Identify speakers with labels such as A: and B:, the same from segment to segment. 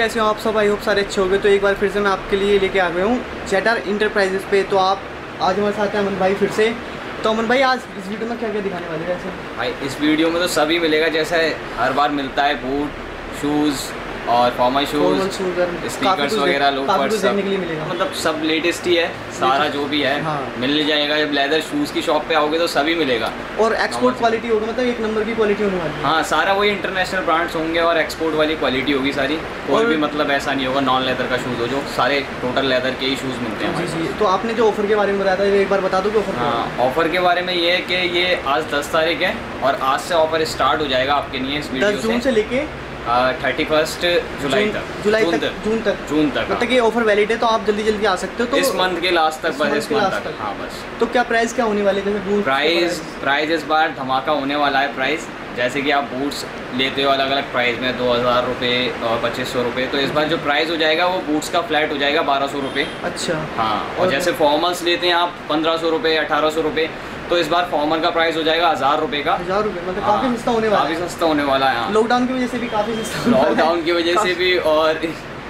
A: कैसे हो आप सब? आई होप सारे अच्छे हो गए। तो एक बार फिर से मैं आपके लिए लेके आ गया हूँ जेटर इंटरप्राइजेस पे। तो आप आज हमारे साथ हैं अमन भाई फिर से। तो अमन भाई, आज इस वीडियो में क्या क्या दिखाने वाले हैं
B: भाई, इस वीडियो में तो सभी मिलेगा। जैसे हर बार मिलता है बूट शूज़ और फॉर्मल शूज़
A: कुछ
B: वगैरह लोग पर सब मतलब सब लेटेस्ट ही है सारा जो भी है
A: हाँ।
B: मिल जाएगा। जब लेदर शूज़ की शॉप पे आओगे तो सभी मिलेगा।
A: और एक्सपोर्ट क्वालिटी होगी मतलब एक नंबर की क्वालिटी होने वाली हाँ।
B: सारा वही इंटरनेशनल ब्रांड्स होंगे और एक्सपोर्ट वाली क्वालिटी होगी सारी। कोई
A: और-
B: भी मतलब ऐसा नहीं होगा नॉन लेदर का शूज़ हो जो सारे टोटल लेदर के ही शूज़ मिलते हैं
A: जी जी। तो आपने जो ऑफ़र के बारे में बताया था एक बार बता दो ऑफ़र हाँ
B: ऑफ़र के बारे में ये है कि ये आज 10 तारीख है और आज से ऑफ़र स्टार्ट हो जाएगा आपके लिए इस वीडियो
A: से लेके
B: थर्टी फ़र्स्ट जुलाई तक।
A: जुलाई तक जून तक।
B: जून तक
A: मतलब ये ऑफ़र वैलिड है तो आप जल्दी जल्दी आ सकते हो तो
B: इस मंथ के लास्ट तक बस इस मंथ तक। हाँ बस।
A: तो क्या प्राइस क्या होने वाले? जैसे
B: प्राइस प्राइस इस बार धमाका होने वाला है प्राइस जैसे कि आप बूट्स लेते हो अलग अलग प्राइस में दो हज़ार रुपये और पच्चीस सौ रुपये तो इस बार जो प्राइस हो जाएगा वो बूट्स का फ्लैट हो जाएगा बारह सौ रुपये
A: अच्छा।
B: हाँ और
A: और-
B: जैसे फॉर्मल्स लेते हैं आप पंद्रह सौ रुपये अठारह सौ रुपये तो इस बार फॉर्मर का प्राइस हो जाएगा हज़ार रुपये का।
A: हज़ार रुपये मतलब
B: हाँ,
A: काफ़ी सस्ता होने वाला
B: काफ़ी
A: है।
B: सस्ता होने वाला है हाँ।
A: लॉकडाउन की वजह से भी काफ़ी सस्ता है।
B: लॉकडाउन की वजह से भी और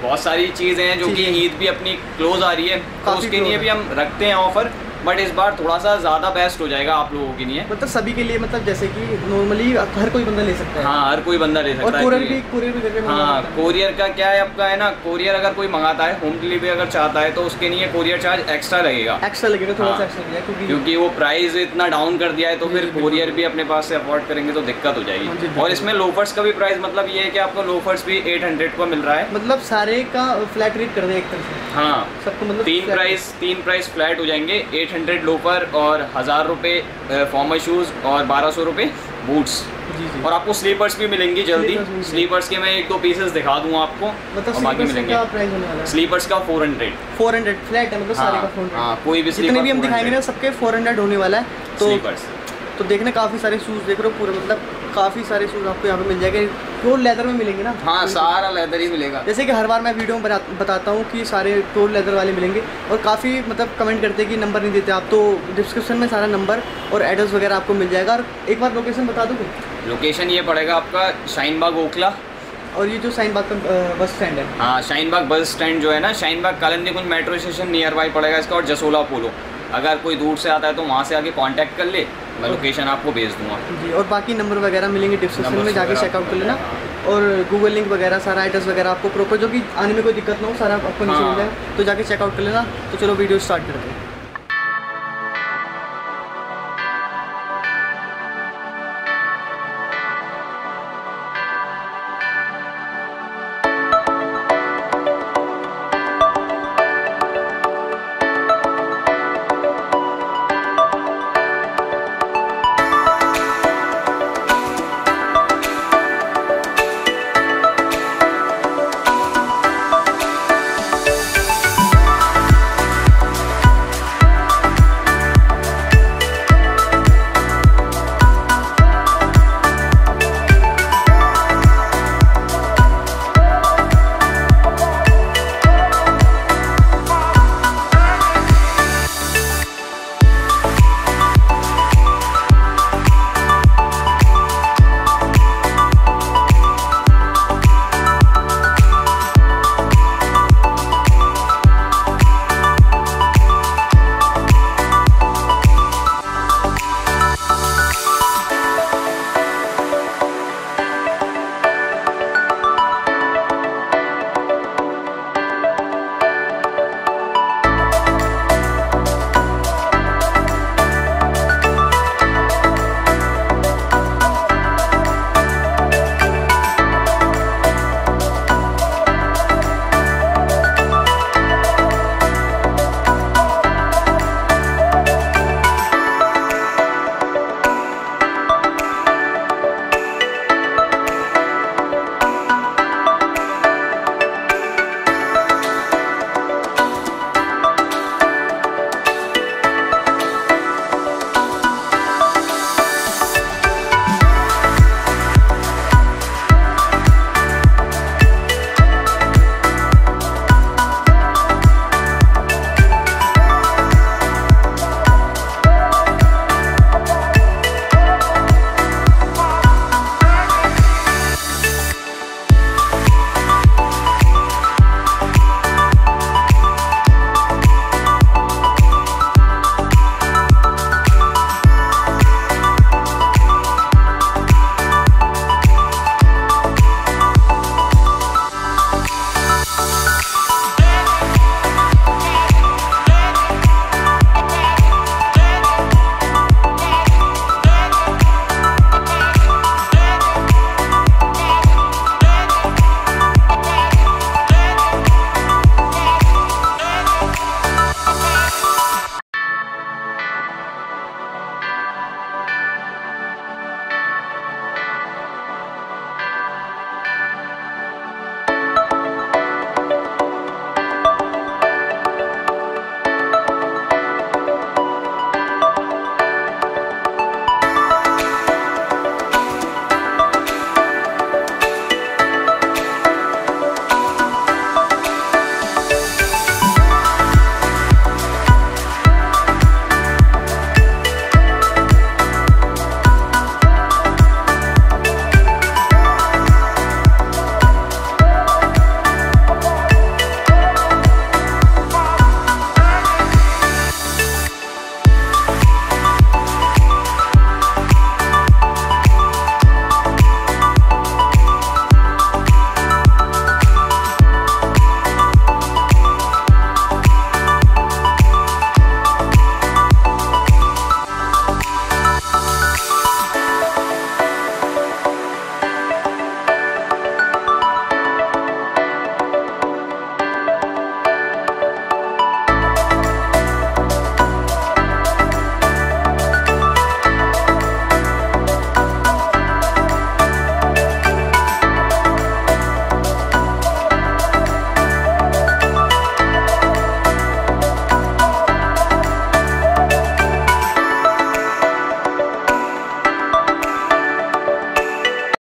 B: बहुत सारी चीज़ें हैं जो कि ईद भी अपनी क्लोज आ रही है। तो उसके लिए भी हम रखते हैं ऑफ़र बट इस बार थोड़ा सा ज़्यादा बेस्ट हो जाएगा आप लोगों के लिए।
A: मतलब सभी के लिए मतलब जैसे कि नॉर्मली हर कोई बंदा ले सकता है।
B: हाँ हर कोई बंदा ले
A: और
B: सकता है
A: कोरियर भी कोरियर भी करके
B: हाँ कोरियर का क्या है आपका है ना कोरियर अगर कोई मंगाता है होम डिलीवरी अगर चाहता है तो उसके लिए कोरियर चार्ज एक्स्ट्रा लगेगा।
A: एक्स्ट्रा लगेगा थोड़ा सा
B: हाँ।
A: एक्स्ट्रा लगेगा क्योंकि
B: क्योंकि वो प्राइस इतना डाउन कर दिया है तो फिर कोरियर भी अपने पास से अफोर्ड करेंगे तो दिक्कत हो
A: हाँ
B: जाएगी और इसमें लोफर्स का भी प्राइस मतलब ये है कि आपको लोफर्स भी 800 का मिल रहा है।
A: मतलब सारे का फ्लैट रेट कर दे एक तरह से।
B: हाँ
A: सबको मतलब
B: तीन प्राइस तीन प्राइस फ्लैट हो जाएँगे 800 लोफर और हज़ार रुपये फॉर्मल शूज़ और बारह सौ रुपये बूट्स और आपको स्लीपर्स भी मिलेंगी जल्दी। स्लीपर्स के मैं एक दो पीसेस दिखा दूँ आपको
A: मतलब
B: और बाकी
A: स्लीपर्स
B: मिलेंगे।
A: का फोर हंड्रेड
B: स्लीपर्स का 400
A: फोर हंड्रेड फ्लैट है मतलब सारे का फोर
B: हाँ कोई भी
A: जितने भी हम दिखाएँगे ना सबके फोर हंड्रेड होने वाला है। तो तो देखने काफ़ी सारे शूज़ देख रहे हो पूरे मतलब काफ़ी सारे शूज़ आपको यहाँ पे मिल जाएँगे। प्योर लेदर में मिलेंगे ना?
B: हाँ सारा लेदर ही मिलेगा।
A: जैसे कि हर बार मैं वीडियो में बता, बताता हूँ कि सारे प्योर लेदर वाले मिलेंगे और काफ़ी मतलब कमेंट करते हैं कि नंबर नहीं देते आप तो डिस्क्रिप्शन में सारा नंबर और एड्रेस वगैरह आपको मिल जाएगा। और एक बार लोकेशन बता दो
B: लोकेशन ये पड़ेगा आपका शाहीन बाग ओखला
A: और ये जो साइन बाग का बस स्टैंड है।
B: हाँ शाहीन बाग बस स्टैंड जो है ना Shaheen Bagh Kalindi Kunj metro station nearby पड़ेगा इसका और जसोला पोलो अगर कोई दूर से आता है तो वहाँ से आके कांटेक्ट कर ले। मैं लोकेशन आपको भेज दूँगा।
A: जी और बाकी नंबर वगैरह मिलेंगे डिस्क्रिप्शन में जाके चेकआउट कर लेना। और गूगल लिंक वगैरह सारा एड्रेस वगैरह आपको प्रॉपर जो कि आने में कोई दिक्कत ना हो सारा आपको नीचे
B: हाँ।
A: मिल जाए तो जाके चेकआउट कर लेना। तो चलो वीडियो स्टार्ट करते हैं।